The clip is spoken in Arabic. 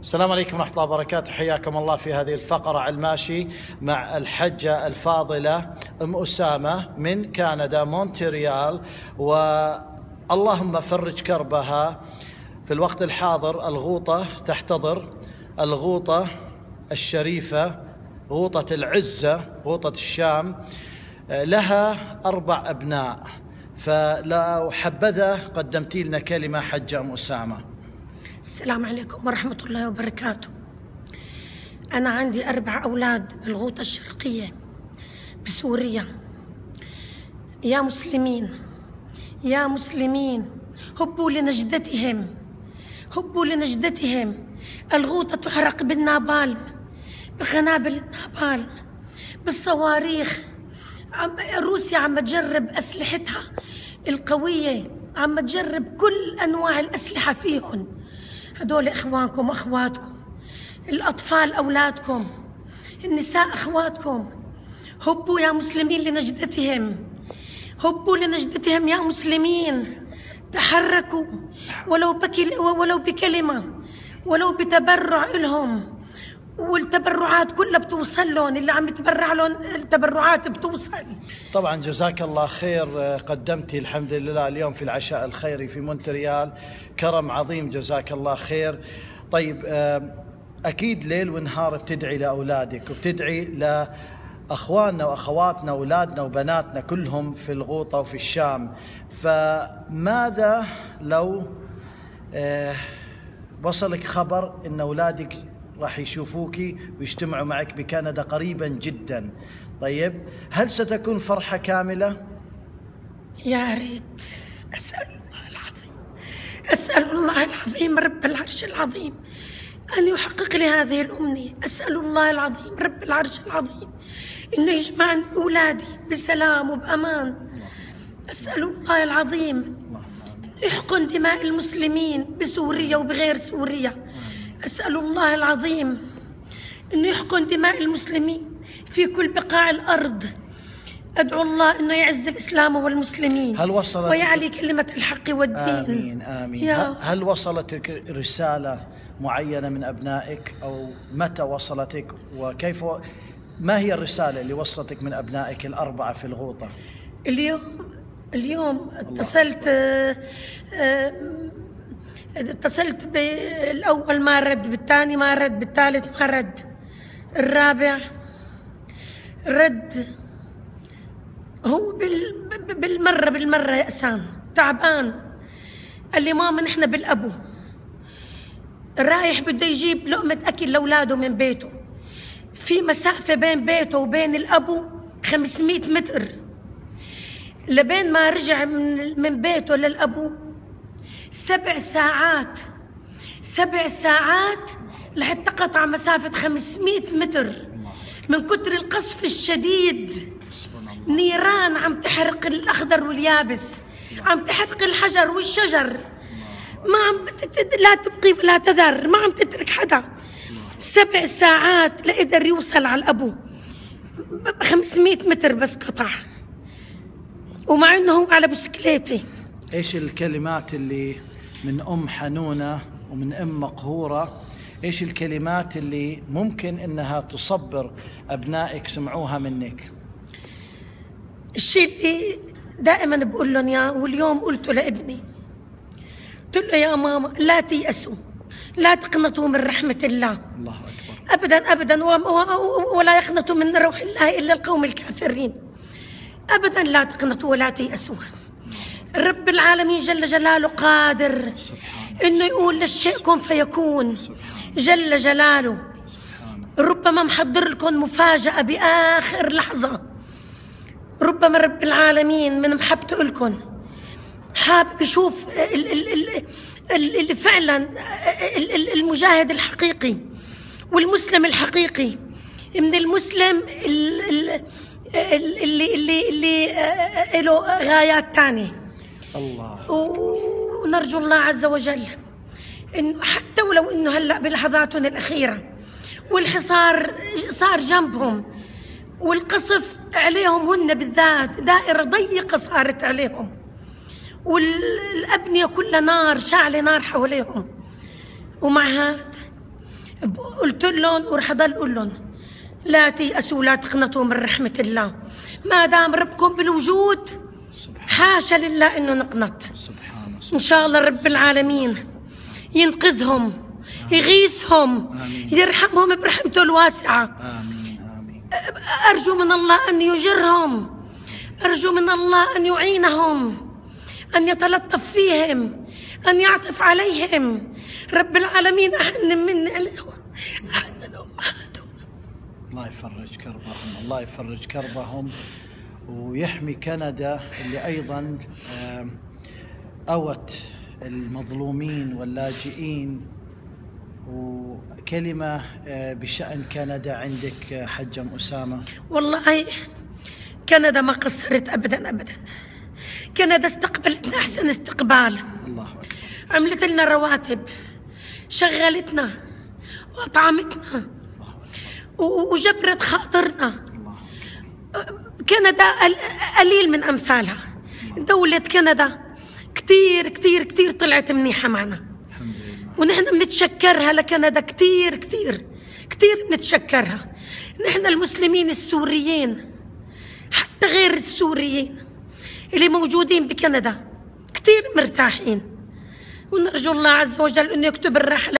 السلام عليكم ورحمة الله وبركاته. حياكم الله في هذه الفقرة على الماشي مع الحجة الفاضلة أم أسامة من كندا مونتريال. واللهم فرج كربها في الوقت الحاضر الغوطة تحتضر الغوطة الشريفة غوطة العزة غوطة الشام. لها أربع أبناء. فلو حبذا قدمتي لنا كلمة حجة أم أسامة. السلام عليكم ورحمة الله وبركاته. أنا عندي أربع أولاد بالغوطة الشرقية بسوريا. يا مسلمين يا مسلمين هبوا لنجدتهم هبوا لنجدتهم. الغوطة تحرق بالنابالم بقنابل النابالم بالصواريخ. روسيا عم تجرب أسلحتها القوية عم تجرب كل أنواع الأسلحة فيهم. هدول إخوانكم وأخواتكم الأطفال أولادكم النساء أخواتكم. هبوا يا مسلمين لنجدتهم. هبوا لنجدتهم يا مسلمين. تحركوا ولو بكل ولو بكلمة ولو بتبرع لهم والتبرعات كلها بتوصل لهم اللي عم يتبرع لهم التبرعات بتوصل. طبعا جزاك الله خير قدمتي الحمد لله اليوم في العشاء الخيري في مونتريال كرم عظيم جزاك الله خير. طيب أكيد ليل ونهار بتدعي لأولادك وبتدعي لأخواننا وأخواتنا اولادنا وبناتنا كلهم في الغوطة وفي الشام. فماذا لو آه، وصلك خبر إن أولادك راح يشوفوك ويجتمعوا معك بكندا قريبا جدا. طيب هل ستكون فرحة كاملة؟ يا ريت. أسأل الله العظيم. أسأل الله العظيم رب العرش العظيم أن يحقق لي هذه الأمنية. أسأل الله العظيم رب العرش العظيم أنه يجمعني بأولادي بسلام وبأمان. أسأل الله العظيم أنه يحقن دماء المسلمين بسوريا وبغير سوريا. أسأل الله العظيم أنه يحقن دماء المسلمين في كل بقاع الأرض. أدعو الله أنه يعز الإسلام والمسلمين هل وصلت ويعلي كلمة الحق والدين. آمين آمين. يا هل وصلتك رسالة معينة من أبنائك أو متى وصلتك وكيف و... ما هي الرسالة اللي وصلتك من أبنائك الأربعة في الغوطة؟ اليوم اليوم اتصلت آه، اتصلت بالأول ما رد بالثاني ما رد بالثالث ما رد. الرابع رد. هو بال بالمرة بالمرة يا أسام تعبان. قال لي ماما نحن بالأبو. رايح بده يجيب لقمة أكل لأولاده من بيته. في مسافة بين بيته وبين الأبو 500 متر. لبين ما رجع من من بيته للأبو سبع ساعات. سبع ساعات لحتى قطع مسافة 500 متر. من كتر القصف الشديد. نيران عم تحرق الأخضر واليابس. عم تحرق الحجر والشجر. ما عم لا تبقي ولا تذر. ما عم تترك حدا. سبع ساعات لقدر يوصل على الأبو. 500 متر بس قطع. ومع إنه هو على بسكليته إيش الكلمات اللي من أم حنونة ومن أم مقهورة؟ إيش الكلمات اللي ممكن إنها تصبر أبنائك سمعوها منك؟ الشيء اللي دائما بقول لهم اياه واليوم قلته لابني. قلت له يا ماما لا تيأسوا. لا تقنطوا من رحمة الله. الله أكبر. أبدا أبدا و- و- ولا يقنطوا من روح الله إلا القوم الكافرين. أبدا لا تقنطوا ولا تيأسوا. رب العالمين جل جلاله قادر إنه يقول للشيء كن فيكون. جل جلاله. ربما محضر لكم مفاجأة بآخر لحظة. ربما رب العالمين من محبته لكم. حابب يشوف ال- ال- ال- ال- اللي فعلا ال- ال- المجاهد الحقيقي والمسلم الحقيقي. من المسلم ال- ال- ال- اللي اللي اللي آه، له غايات تانية. الله. ونرجو الله عز وجل انه حتى ولو إنه هلأ بلحظاتهم الأخيرة والحصار صار جنبهم والقصف عليهم هن بالذات دائرة ضيقة صارت عليهم والأبنية كلها نار شاعله نار حواليهم ومع هذا قلت لهم ورح أضل أقول لهم لا تيأسوا ولا تقنطوا من رحمة الله ما دام ربكم بالوجود حاشا لله إنه نقنط. سبحان إن شاء الله رب العالمين ينقذهم يغيثهم يرحمهم برحمته الواسعة. آمين آمين. أرجو من الله أن يجرهم أرجو من الله أن يعينهم أن يتلطف فيهم أن يعطف عليهم. رب العالمين أحن من عليهم أحن من أمهاتهم الله يفرج كربهم الله يفرج كربهم. ويحمي كندا اللي أيضا أوت المظلومين واللاجئين. وكلمة آه، بشأن كندا عندك آه، حج ام أسامة؟ والله كندا ما قصرت أبدا أبدا. كندا استقبلتنا أحسن استقبال. الله أكبر. عملت لنا رواتب شغلتنا وأطعمتنا و- وجبرت خاطرنا. كندا قل- قليل من أمثالها. دولة كندا كتير كتير كتير طلعت منيحة معنا. ونحن بنتشكرها لكندا كتير كتير كتير بنتشكرها نحن المسلمين السوريين حتى غير السوريين اللي موجودين بكندا كتير مرتاحين. ونرجو الله عز وجل أنه يكتب الرحلة